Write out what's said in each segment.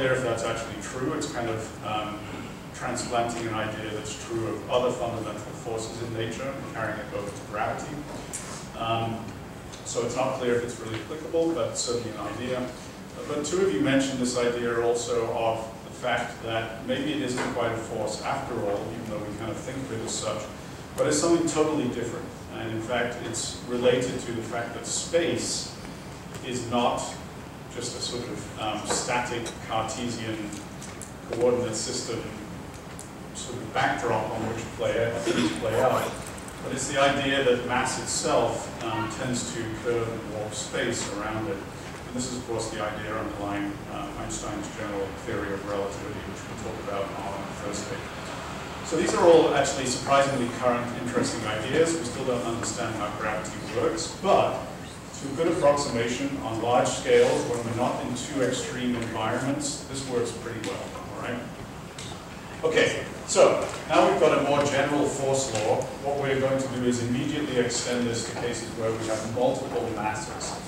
clear if that's actually true. It's kind of um, transplanting an idea that's true of other fundamental forces in nature and carrying it over to gravity. Um, so it's not clear if it's really applicable, but certainly an idea. But two of you mentioned this idea also of the fact that maybe it isn't quite a force after all, even though we kind of think of it as such, but it's something totally different. And in fact, it's related to the fact that space is not just a sort of um, static Cartesian coordinate system sort of backdrop on which play things play out. But it's the idea that mass itself um, tends to curve and warp space around it. And this is, of course, the idea underlying uh, Einstein's general theory of relativity, which we'll talk about on Thursday. So these are all actually surprisingly current, interesting ideas. We still don't understand how gravity works, but to a good approximation on large scales, when we're not in too extreme environments, this works pretty well, all right? Okay, so now we've got a more general force law. What we're going to do is immediately extend this to cases where we have multiple masses.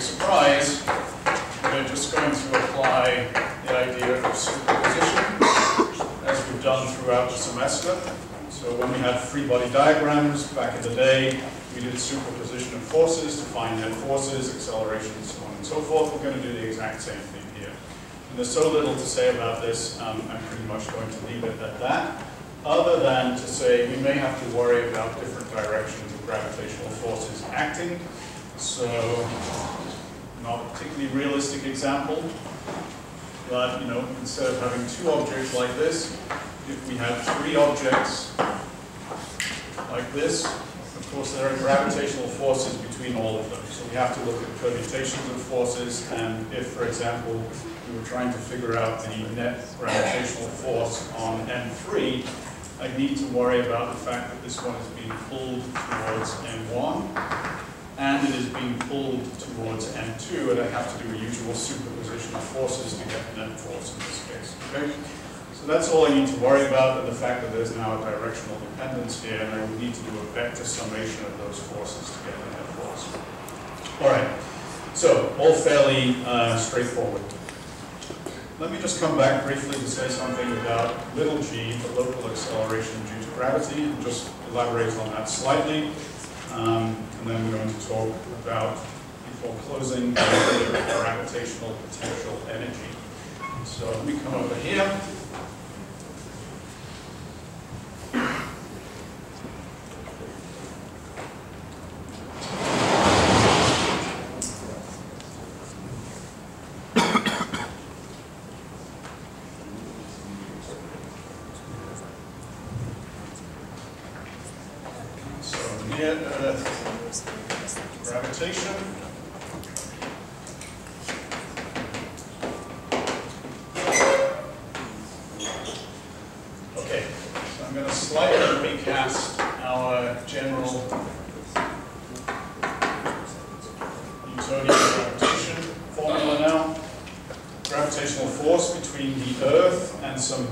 surprise, we're just going to apply the idea of superposition as we've done throughout the semester. So when we had free body diagrams back in the day, we did superposition of forces to find net forces, accelerations, so on and so forth. We're going to do the exact same thing here. And there's so little to say about this, um, I'm pretty much going to leave it at that, other than to say we may have to worry about different directions of gravitational forces acting. So not a particularly realistic example, but you know, instead of having two objects like this, if we have three objects like this, of course there are gravitational forces between all of them. So we have to look at permutations of forces, and if, for example, we were trying to figure out the net gravitational force on M3, I need to worry about the fact that this one is being pulled towards M1, and it is being pulled towards M2, and I have to do a usual superposition of forces to get the net force in this case. Okay? So that's all I need to worry about, and the fact that there's now a directional dependence here, and I will need to do a vector summation of those forces to get the net force. All right, so all fairly uh, straightforward. Let me just come back briefly to say something about little g, the local acceleration due to gravity, and just elaborate on that slightly. Um, and then we're going to talk about, before closing, gravitational potential energy. So let me come over here.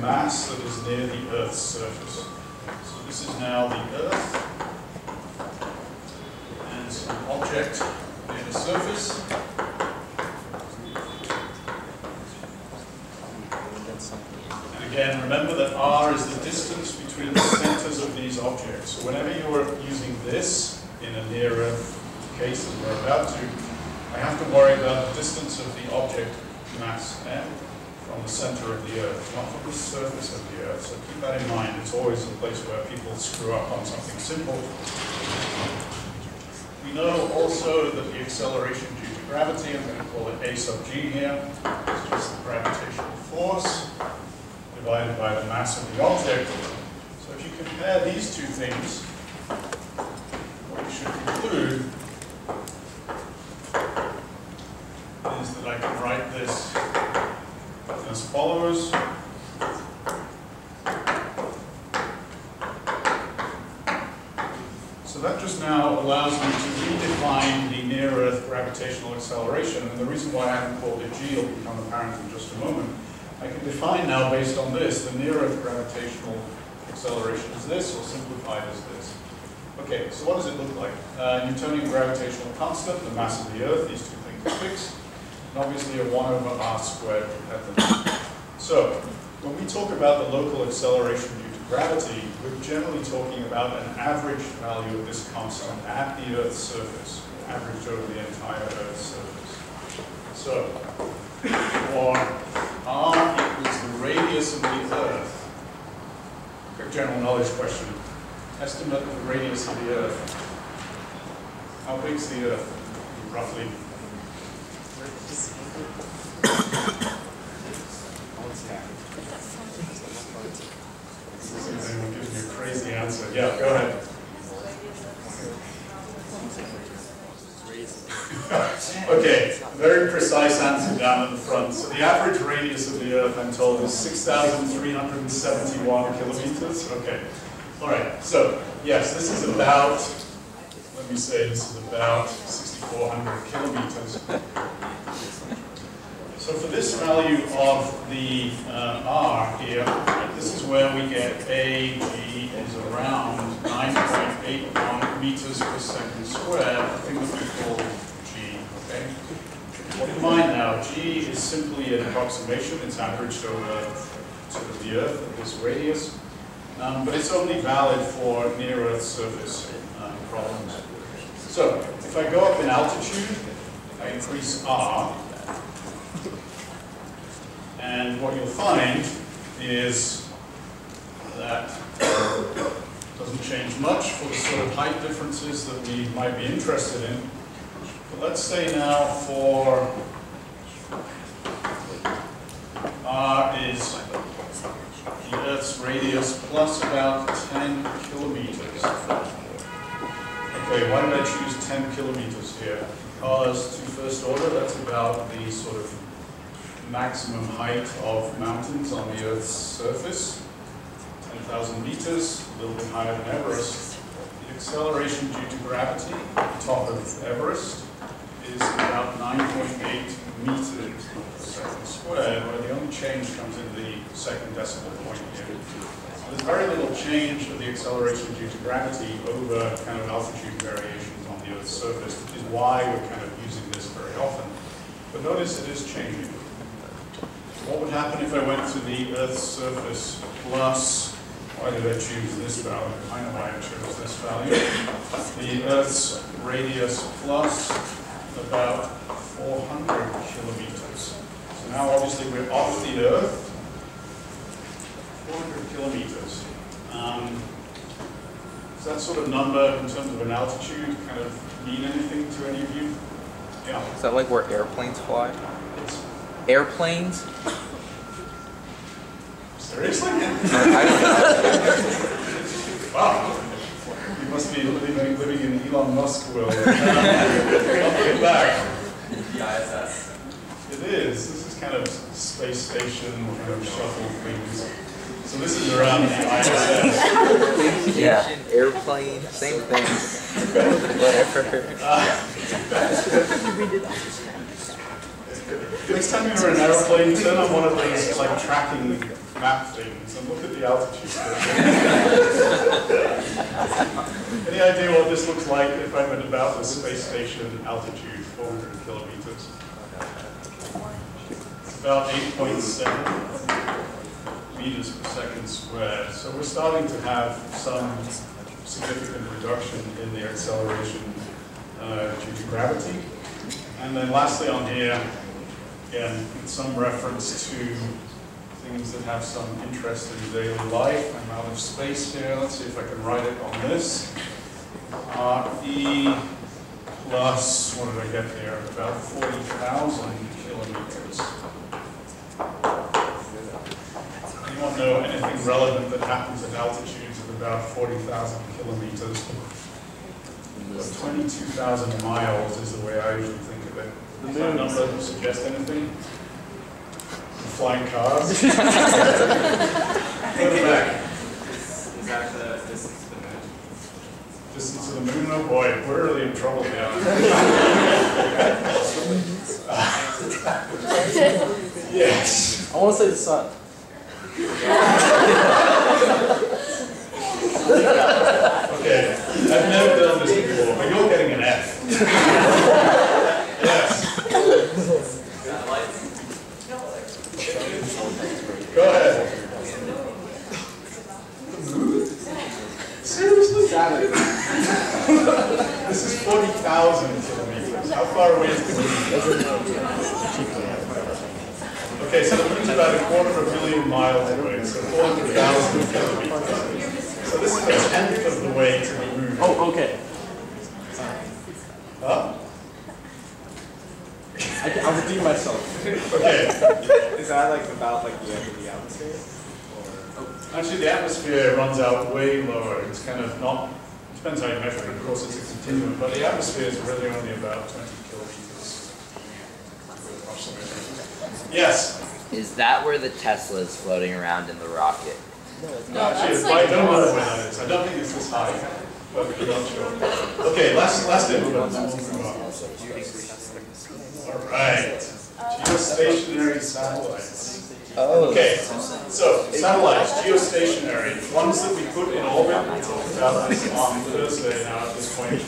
mass that is near the Earth's surface. So this is now the Earth and an object near the surface. And again, remember that r is the distance between the centers of these objects. So whenever you are using this in a near Earth case, as we're about to, I have to worry about the distance of the object mass m from the center of the Earth, not from the surface of the Earth. So keep that in mind. It's always a place where people screw up on something simple. We know also that the acceleration due to gravity, I'm going to call it A sub g here, is just the gravitational force divided by the mass of the object. So if you compare these two things, what you should conclude Followers. So that just now allows me to redefine the near-Earth gravitational acceleration, and the reason why I haven't called it g will become apparent in just a moment. I can define now, based on this, the near-Earth gravitational acceleration is this, or simplified as this. Okay, so what does it look like? Uh, Newtonian gravitational constant, the mass of the Earth, these two things are fixed, and obviously a 1 over r squared at the so, when we talk about the local acceleration due to gravity, we're generally talking about an average value of this constant at the Earth's surface, averaged over the entire Earth's surface. So, for r equals the radius of the Earth, quick general knowledge question. Estimate of the radius of the Earth. How big is the Earth, roughly? See if anyone gives me a Yeah, go ahead. okay, very precise answer down at the front. So the average radius of the Earth, I'm told, is 6,371 kilometers. Okay. All right. So yes, this is about. Let me say this is about 6,400 kilometers. So for this value of the uh, r here, this is where we get a g is around 9.81 meters per second squared, a thing that we call g, okay? Keep in mind now, g is simply an approximation, it's averaged over sort of the Earth at this radius, um, but it's only valid for near-Earth surface um, problems. So, if I go up in altitude, I increase r, and what you'll find is that doesn't change much for the sort of height differences that we might be interested in. But let's say now for r is the Earth's radius plus about 10 kilometers. Okay, why did I choose 10 kilometers here? Because to first order, that's about the sort of maximum height of mountains on the Earth's surface, 10,000 meters, a little bit higher than Everest. The acceleration due to gravity at the top of Everest is about 9.8 meters per second squared, where the only change comes in the second decimal point here. There's very little change of the acceleration due to gravity over kind of altitude variations on the Earth's surface, which is why we're kind of using this very often. But notice it is changing. What would happen if I went to the Earth's surface plus, why did I choose this value? I know why I chose this value. The Earth's radius plus about 400 kilometers. So now obviously we're off the Earth, 400 kilometers. Um, does that sort of number in terms of an altitude kind of mean anything to any of you? Yeah. Is that like where airplanes fly? It's Airplanes? Seriously? I don't know. Wow. You must be living, living in Elon Musk world. I'll get back. It is. This is kind of space station kind of shuttle things. So this is around the ISS. Yeah, airplane, same thing. Whatever. Next time you're in an aeroplane, turn on one of these like tracking map things and look at the altitude. Any idea what this looks like if I'm at about the space station altitude, 400 kilometers? It's about 8.7 meters per second squared. So we're starting to have some significant reduction in the acceleration uh, due to gravity. And then lastly on here, again, some reference to things that have some interest in daily life. I'm out of space here. Let's see if I can write it on this. Uh, e plus, what did I get there? About 40,000 kilometers. Anyone know anything relevant that happens at altitudes of about 40,000 kilometers? So 22,000 miles is the way I usually think of it. Does that number suggest anything? Flying cars? Go to the back. Is that the distance to the moon? Distance to the moon, oh boy, we're really in trouble now. Yes. I want to say the sun. Okay. I've never done this before, but you're getting an F. Yes. Go ahead. Seriously? This is forty thousand kilometers. How far away is moon? Okay, so the moon's about a quarter of a million miles away, so four hundred thousand kilometers. So this is a tenth of the way to the moon. Oh, okay. Huh? I can, I'll redeem myself. Okay. Is that like about like the end of the atmosphere? Or oh, Actually, the atmosphere runs out way lower. It's kind of not, depends how you measure it. Of course, it's a continuum, but the atmosphere is really only about 20 kilometers. Yes. Is that where the Tesla is floating around in the rocket? No, Actually, it's I don't know where that is. I don't think it's this high, but I'm not sure. Okay, last, last info. then we'll move on. All right. Geostationary satellites. Oh. Okay, so satellites, geostationary, ones that we put in orbit, we talked about this on Thursday now at this point,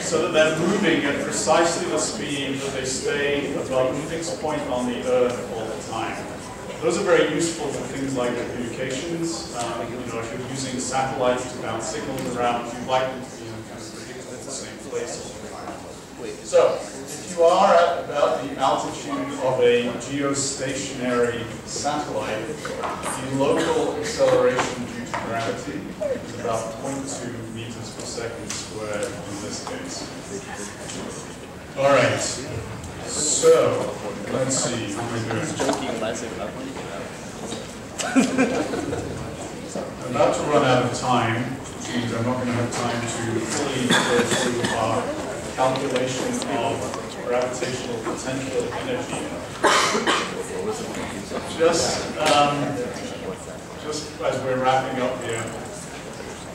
so that they're moving at precisely the speed that they stay above a fixed point on the Earth all the time. Those are very useful for things like communications. Um, you know, if you're using satellites to bounce signals around, you'd like them to be in kind of predictable the same place. So, if you are at about the altitude of a geostationary satellite, the local acceleration due to gravity is about 0.2 meters per second squared in this case. All right. So, let's see how we're doing. Joking less about I'm about to run out of time, which means I'm not going to have time to fully go through our calculation of gravitational potential energy. Just, um, just as we're wrapping up here,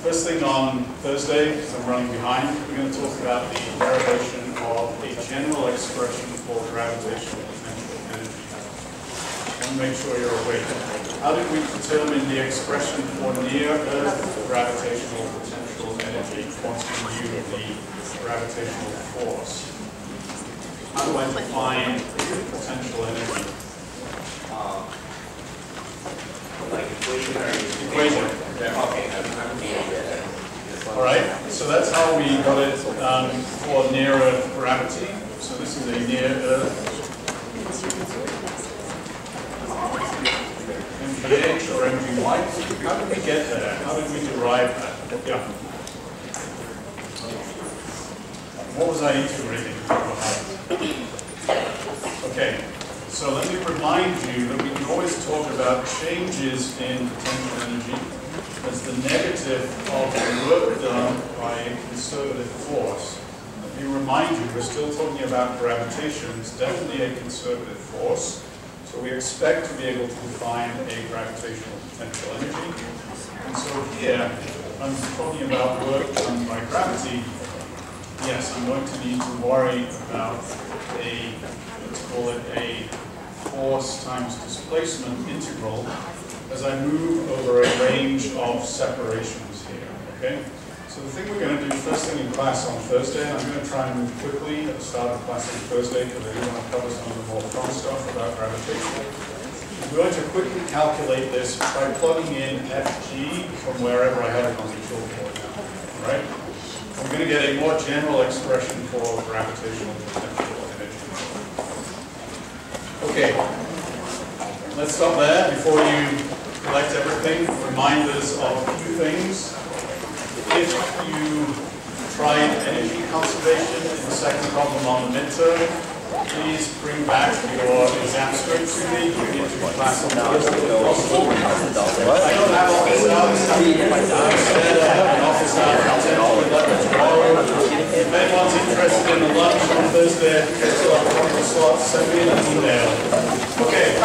first thing on Thursday, because I'm running behind, we're going to talk about the derivation general expression for gravitational potential energy. I want to make sure you're awake. How did we determine the expression for near-Earth gravitational potential energy, quantum the gravitational force? How do I define potential energy? Uh, like equation Equation. Okay, I'm, I'm yeah. All right, so that's how we got it um, for near-Earth gravity. So this is a near-Earth MGH or MGY. How did we get there? How did we derive that? Yeah. What was I integrating? Okay, so let me remind you that we can always talk about changes in potential energy as the negative of the work done by a conservative force. Let me remind you, we're still talking about gravitation. It's definitely a conservative force. So we expect to be able to define a gravitational potential energy. And so here, I'm talking about work done by gravity. Yes, I'm going to need to worry about a, let's call it a force times displacement integral as I move over a range of separations here, okay? So the thing we're going to do first thing in class on Thursday, and I'm going to try and move quickly at the start of class on Thursday because I do want to cover some of the more fun stuff about gravitation. We're going to quickly calculate this by plugging in FG from wherever I have it on the chalkboard right? I'm going to get a more general expression for gravitational potential energy. Okay, let's stop there before you collect everything. Reminders of a few things. If you tried energy conservation in the second problem on the midterm, please bring back your exam script to me. You get to class on Thursday if possible. I don't have office hours. Instead, I have an office hour from 10 to 11 tomorrow. If anyone's interested in the lunch on Thursday, uh, to a couple of slots, send me an email. Okay,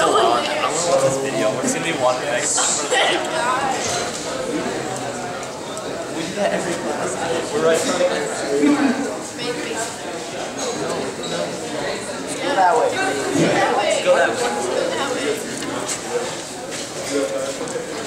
so long. I'm gonna watch this video. We're just gonna be walking back. we do that every class. We're right from Go that way. Go that way. Go that way.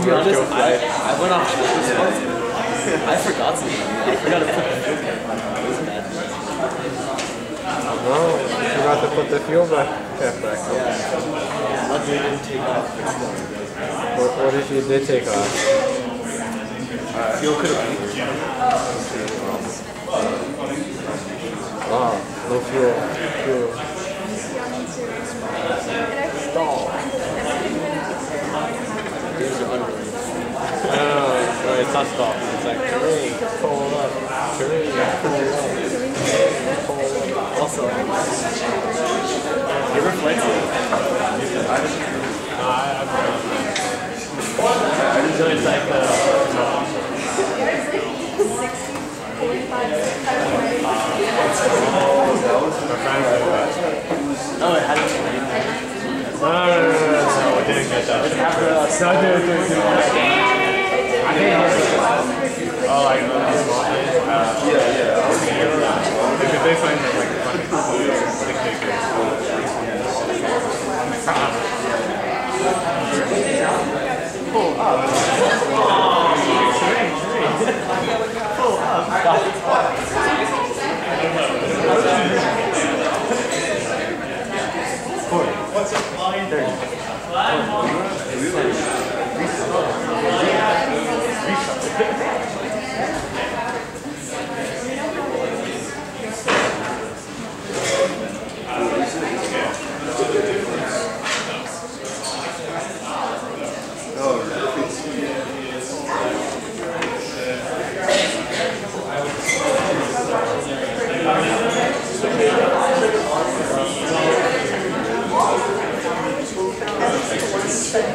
To be honest, I, I went off this once. I forgot something. I forgot to put the fuel on. It was bad. No, you forgot to put the fuel back, cap back on. Luckily, it didn't take off. What, what if you did take off? Uh, fuel could have. Wow, no fuel. These are unrelated. I don't know, no, it's not. It's like, hooray, pull up, hooray, pull up. Also, it reflects it. No, I, so it's like, uh, my friends do that. Oh, it had it. No, no, no, no, no, no, we didn't get that. No, dude, dude, dude. I think it's Oh, like, uh, things? Uh, yeah, yeah. Because they find like a kicker.